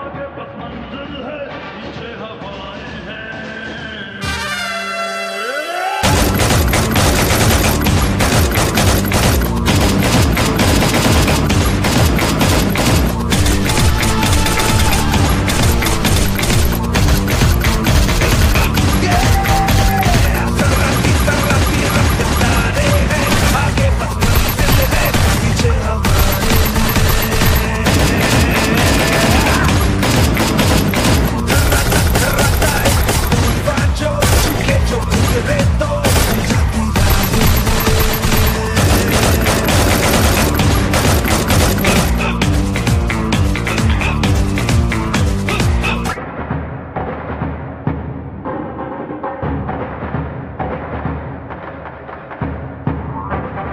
आगे बस मंजर